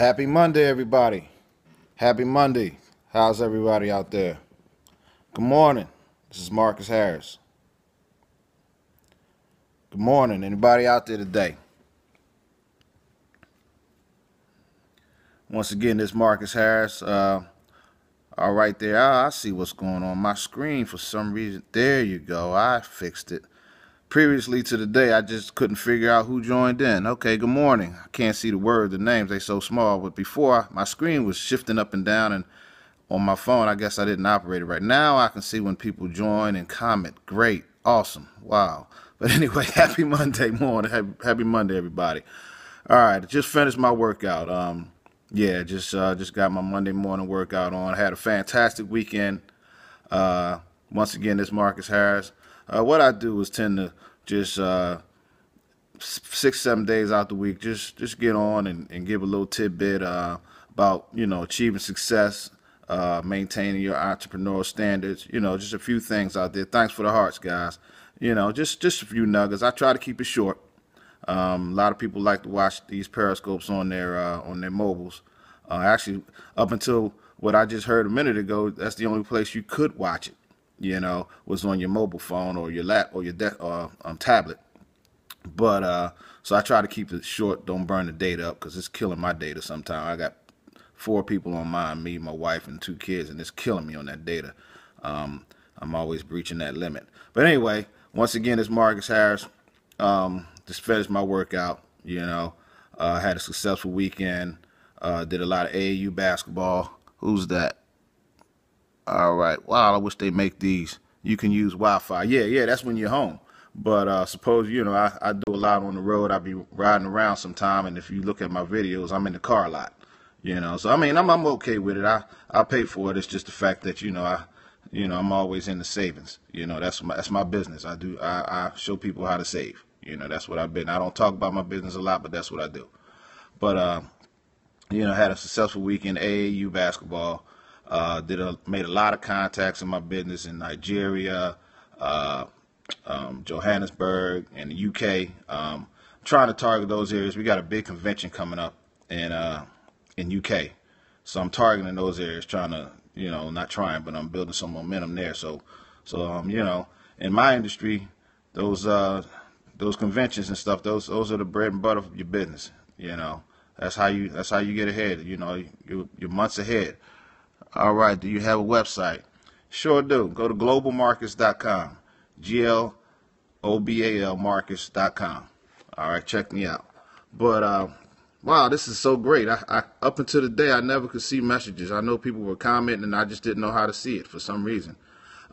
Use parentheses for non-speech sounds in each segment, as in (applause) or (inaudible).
Happy Monday, everybody. Happy Monday. How's everybody out there? Good morning. This is Marcus Harris. Good morning. Anybody out there today? Once again, this is Marcus Harris. Uh, all right there. Ah, I see what's going on. My screen, for some reason. There you go. I fixed it previously to the day, I just couldn't figure out who joined in. Okay, good morning. I can't see the word, the names, they so small. But before, my screen was shifting up and down, and on my phone, I guess I didn't operate it right. Now I can see when people join and comment. Great, awesome, wow. (laughs) But anyway, (laughs) happy Monday morning. Happy, Monday, everybody. All right, just finished my workout. Um, yeah, just uh, just got my Monday morning workout on. I had a fantastic weekend. Uh, once again, this Marcus Harris. Uh, what I do is tend to just uh, six, seven days out the week, just just get on and, and give a little tidbit uh, about you know achieving success, uh, maintaining your entrepreneurial standards. You know, just a few things out there. Thanks for the hearts, guys. You know, just just a few nuggets. I try to keep it short. Um, a lot of people like to watch these periscopes on their uh, on their mobiles. Uh, actually, up until what I just heard a minute ago, that's the only place you could watch it you know, was on your mobile phone or your lap or your de- uh, um, tablet. But uh, so I try to keep it short. Don't burn the data up because it's killing my data. Sometimes I got four people on mine, me, my wife, and two kids, and it's killing me on that data. Um, I'm always breaching that limit. But anyway, once again, it's Marcus Harris. Um, just finished my workout. You know, uh, had a successful weekend. Uh, did a lot of AAU basketball. Who's that? All right. Wow, I wish they make these. You can use Wi-Fi. Yeah, yeah, that's when you're home. But uh, suppose, you know, I, I do a lot on the road. I be riding around sometime, and if you look at my videos, I'm in the car a lot. You know, so I mean, I'm I'm okay with it. I I pay for it. It's just the fact that you know I, you know, I'm always in the savings. You know, that's my that's my business. I do I, I show people how to save. You know, that's what I've been. I don't talk about my business a lot, but that's what I do. But uh, you know, had a successful weekend AAU basketball. Uh, did a made a lot of contacts in my business in Nigeria, uh, um, Johannesburg, and the UK. Um, trying to target those areas. We got a big convention coming up in uh, in UK, so I'm targeting those areas, trying to you know not trying, but I'm building some momentum there. So so um, you know in my industry, those uh, those conventions and stuff, those those are the bread and butter of your business. You know that's how you that's how you get ahead. You know you, you're months ahead. All right. Do you have a website? Sure do. Go to globalmarcus.com. G L O B A L marcus.com. All right. Check me out. But, uh, wow, this is so great. I, I, up until the day, I never could see messages. I know people were commenting, and I just didn't know how to see it for some reason.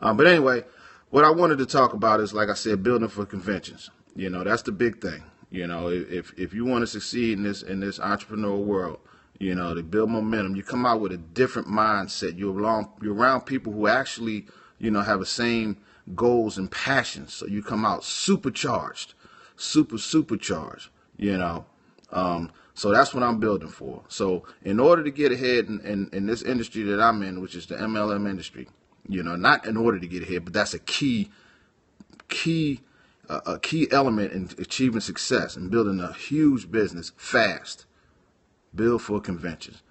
Um, but anyway, what I wanted to talk about is, like I said, building for conventions. You know, that's the big thing. You know, if if you want to succeed in this in this entrepreneurial world, you know, to build momentum. You come out with a different mindset. You're around, you're around people who actually, you know, have the same goals and passions. So you come out supercharged, super, supercharged, you know. Um, so that's what I'm building for. So in order to get ahead in, in, in this industry that I'm in, which is the MLM industry, you know, not in order to get ahead, but that's a key, key, uh, a key element in achieving success and building a huge business fast Build for conventions.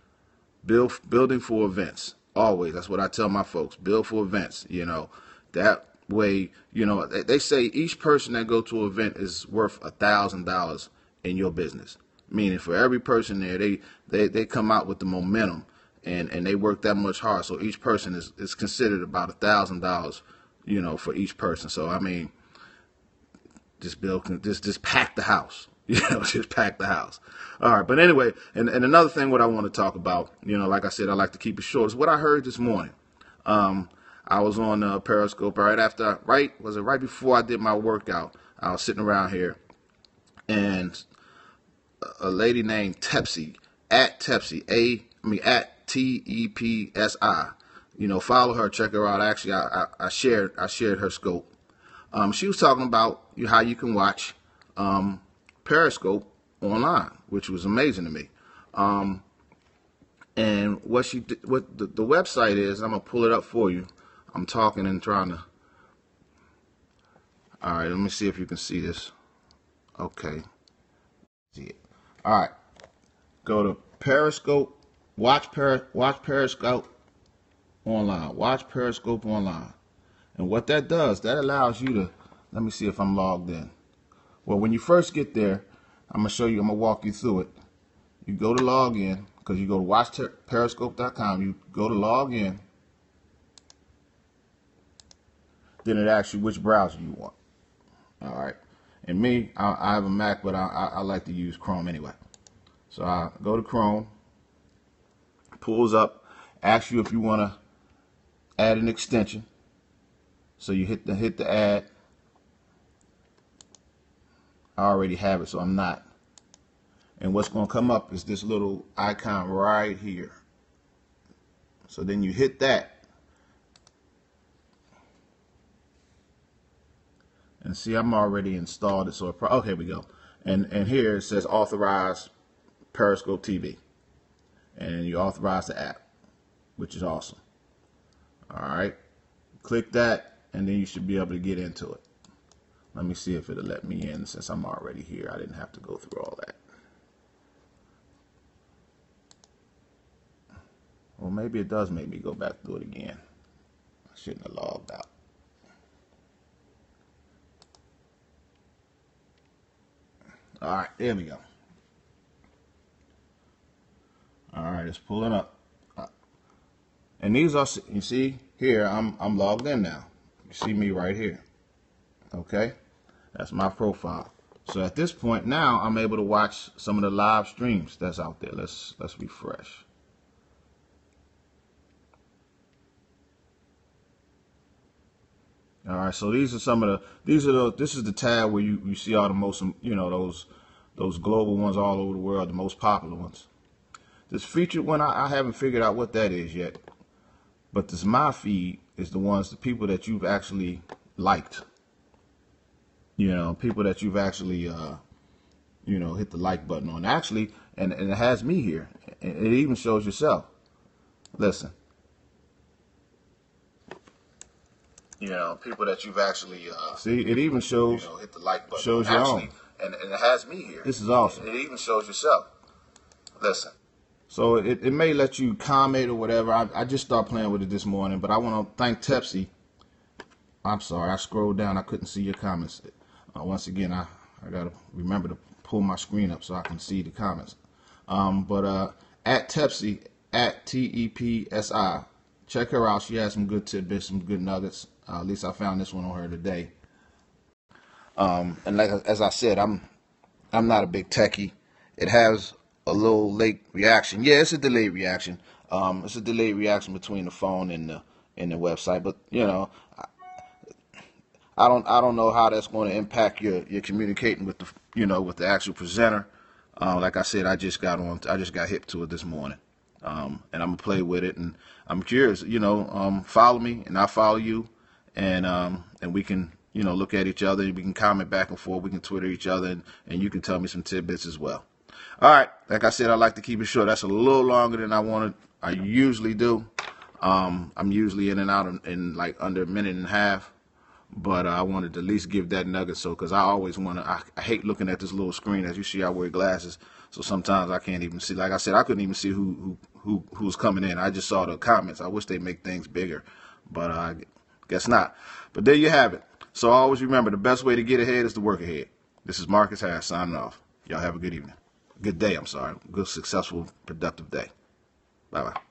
Build building for events. Always. That's what I tell my folks. Build for events. You know, that way, you know, they, they say each person that go to an event is worth a thousand dollars in your business. Meaning for every person there, they, they, they come out with the momentum and, and they work that much hard. So each person is, is considered about a thousand dollars, you know, for each person. So I mean, just build, just just pack the house. (laughs) You know, just pack the house. All right, but anyway, and, and another thing what I want to talk about, you know, like I said, I like to keep it short, is what I heard this morning. Um, I was on uh, Periscope right after, right, was it right before I did my workout? I was sitting around here, and a lady named Tepsi, at Tepsi, A, I mean, at T E P S I. You know, follow her, check her out. Actually, I, I, I shared I shared her scope. Um, she was talking about you how you can watch um, Periscope online, which was amazing to me. Um, and what she did, what the, the website is, I'm gonna pull it up for you. I'm talking and trying to. All right, let me see if you can see this. Okay. See it. All right. Go to Periscope, watch per, watch Periscope online. Watch Periscope online. And what that does, that allows you to, let me see if I'm logged in. Well, when you first get there, I'm going to show you, I'm going to walk you through it. You go to log in, because you go to watchperiscope.com, you go to log in, then it asks you which browser you want. All right. And me, I, I have a Mac, but I, I, I like to use Chrome anyway. So I go to Chrome, pulls up, asks you if you want to add an extension. So you hit the hit the add. I already have it, so I'm not. And what's going to come up is this little icon right here. So then you hit that. And see, I'm already installed it. So, it oh, here we go. And, and here it says authorize Periscope TV. And you authorize the app, which is awesome. All right. Click that, and then you should be able to get into it. Let me see if it'll let me in since I'm already here. I didn't have to go through all that. Well, maybe it does make me go back through it again. I shouldn't have logged out. All right, there we go. All right, it's pulling up. And these are, you see here, I'm, I'm logged in now. You see me right here. Okay, that's my profile. So at this point now, I'm able to watch some of the live streams that's out there. Let's let's refresh. All right, so these are some of the these are the this is the tab where you, you see all the most you know those those global ones all over the world, the most popular ones. This featured one I, I haven't figured out what that is yet, but this my feed is the ones the people that you've actually liked. You know, people that you've actually uh, you know hit the like button on. Actually, and and it has me here. It even shows yourself. Listen. you know, people that you've actually uh, see. It even shows you know, hit the like button. Shows your actually, own, and, and it has me here. This is awesome. It, it even shows yourself. Listen. So it, it may let you comment or whatever. I, I just started playing with it this morning, but I want to thank Tepsi. I'm sorry, I scrolled down. I couldn't see your comments. Uh, once again, I, I got to remember to pull my screen up so I can see the comments. Um, but uh, at Tepsi, at T-E-P-S-I, check her out. She has some good tidbits, some good nuggets. Uh, at least I found this one on her today. Um, and like as I said, I'm I'm not a big techie. It has a little late reaction. Yeah, it's a delayed reaction. Um, it's a delayed reaction between the phone and the and the website. But you know, I, don't I don't know how that's going to impact your your communicating with the you know with the actual presenter. Uh, like I said, I just got on. I just got hip to it this morning, um, and I'm gonna play with it. And I'm curious. You know, um, follow me, and I follow you and um, and we can you know look at each other. We can comment back and forth. We can Twitter each other, and, and you can tell me some tidbits as well. All right, like I said, I like to keep it short. That's a little longer than I wanted. I usually do. Um, I'm usually in and out in, like under a minute and a half, but uh, I wanted to at least give that nugget. So, because I always want to, I, I, hate looking at this little screen. As you see, I wear glasses, so sometimes I can't even see. Like I said, I couldn't even see who who who who's coming in. I just saw the comments. I wish they make things bigger, but uh, Guess not. But there you have it. So always remember the best way to get ahead is to work ahead. This is Marcus Harris signing off. Y'all have a good evening. Good day, I'm sorry. Good, successful, productive day. Bye bye.